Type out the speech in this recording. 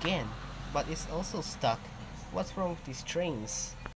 again, but it's also stuck. What's wrong with these trains?